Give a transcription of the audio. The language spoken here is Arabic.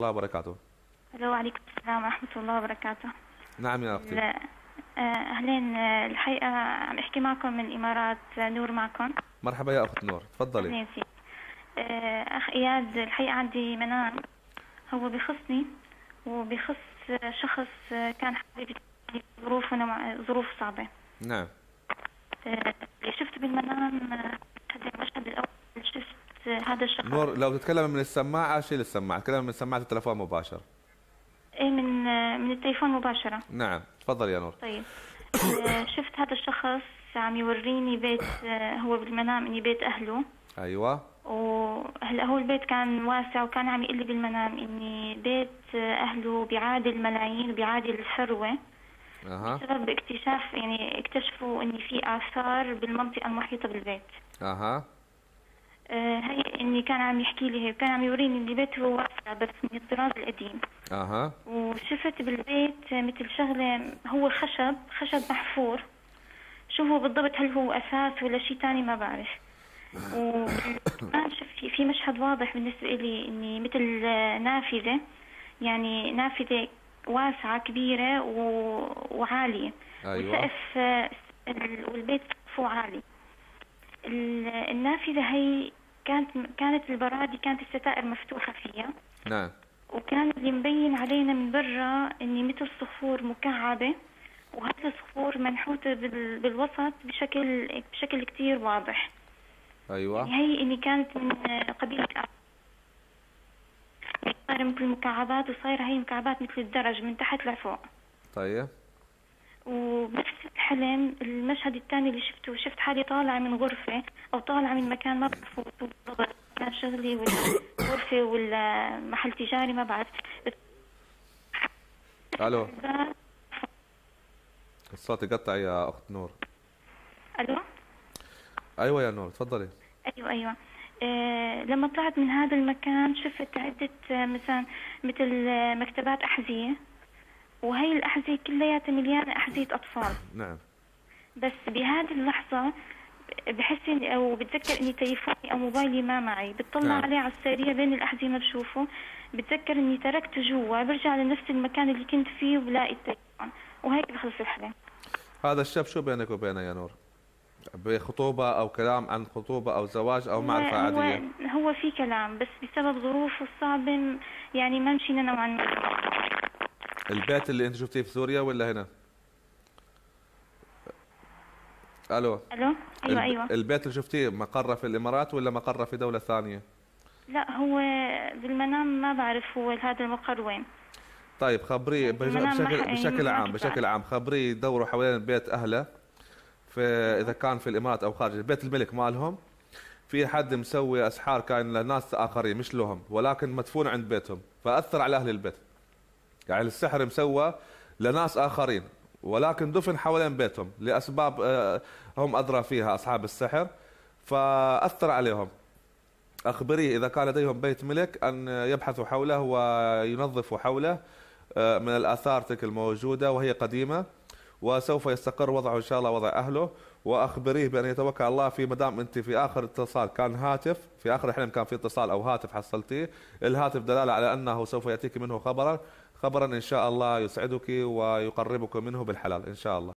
الله وبركاته. ألو وعليكم السلام ورحمة الله وبركاته. نعم يا أختي. لا، آه، أهلين آه، الحقيقة عم أحكي معكم من الإمارات نور معكم. مرحبا يا أخت نور. تفضلي. أهلين فيك. آه، أخ إياد الحقيقة عندي منام هو بخصني وبخص شخص كان حبيبي ظروفه نوع- ظروف صعبة. نعم. شفت بالمنام هذا المشهد الأول. هذا الشخص. نور لو تتكلم من السماعة شيل السماعة. تكلم من سماعة التلفون مباشر. إيه من من التليفون مباشرة. نعم. تفضل يا نور. طيب. آه، شفت هذا الشخص عم يوريني بيت آه، هو بالمنام إني بيت أهله. أيوة. وهلا هو البيت كان واسع وكان عم يقول لي بالمنام إني بيت آه، أهله بيعادل ملايين وبيعادل الثروه أها. بسبب اكتشاف يعني اكتشفوا ان في آثار بالمنطقة المحيطة بالبيت. آه، هي إني كان عم يحكي لي هيك كان عم يوريني ان البيت هو واسع بس من الطراز القديم. أها. وشفت بالبيت مثل شغلة هو خشب خشب محفور. شو هو بالضبط؟ هل هو أساس ولا شيء تاني؟ ما بعرف. وكمان شفت في- مشهد واضح بالنسبة لي إني مثل آه، نافذة. يعني نافذة واسعة كبيرة و- وعالية. أيوة. والسقف آه، ال- والبيت سقفه عالي. ال- النافذة هي كانت كانت البرادي كانت الستائر مفتوحة فيها. نعم. وكان اللي مبين علينا من برا إني مثل صخور مكعبة وهذه الصخور منحوتة بال... بالوسط بشكل بشكل كتير واضح. أيوة. يعني هي إني كانت من قبيلة صايرة مثل المكعبات وصايرة هي مكعبات مثل الدرج من تحت لفوق. طيب. وبنفس الحلم المشهد الثاني اللي شفته شفت حالي طالعة من غرفة أو طالعة من مكان ما بعرف هو بالضبط كان شغلي ولا غرفة ولا محل تجاري ما بعرف. ألو. الصوت يقطع يا أخت نور. ألو؟ أيوة يا نور تفضلي. أيوه أيوه. آه لما طلعت من هذا المكان شفت عدة آه، مثلا مثل آه، مكتبات أحذية. وهي الأحذية كلياتها مليانة أحذية أطفال. نعم. بس بهذه اللحظة بحس إني أو بتذكر إني تليفوني أو موبايلي ما معي. بتطلع نعم. عليه على السريع بين الأحذية ما بشوفه. بتذكر إني تركته جوا. برجع لنفس المكان اللي كنت فيه وبلاقي التليفون. وهيك بخلص الحلم هذا الشاب شو بينك وبينه يا نور؟ بخطوبة أو كلام عن خطوبة أو زواج أو معرفة هو عادية؟ هو في كلام بس بسبب ظروفه الصعبة يعني ما مشينا نوعا ما. البيت اللي أنت شفتيه في سوريا ولا هنا؟ ألو. ألو؟ أيوه أيوه. البيت اللي شفتيه مقرة في الإمارات ولا مقرة في دولة ثانية؟ لا هو بالمنام ما بعرف هو هذا المقر وين. طيب خبريه ما بشكل ح- بشكل عام بشكل عام خبريه يدوروا حوالين بيت أهله في إذا كان في الإمارات أو خارج بيت الملك مالهم. في حد مسوي أسحار كان لناس آخرين مش لهم ولكن مدفون عند بيتهم فأثر على أهل البيت. يعني السحر مسوى لناس آخرين ولكن دفن حوالين بيتهم لأسباب آه، هم أدرى فيها أصحاب السحر فأثر عليهم. أخبريه إذا كان لديهم بيت ملك أن يبحثوا حوله وينظفوا حوله آه، من الآثار تلك الموجودة وهي قديمة. وسوف يستقر وضعه إن شاء الله وضع أهله. وأخبريه بأن يتوكل الله في مدام أنت في آخر اتصال. كان هاتف في آخر الحلم كان في اتصال أو هاتف حصلتيه. الهاتف دلالة على أنه سوف يأتيك منه خبرا. خبرا إن شاء الله يسعدك ويقربك منه بالحلال إن شاء الله.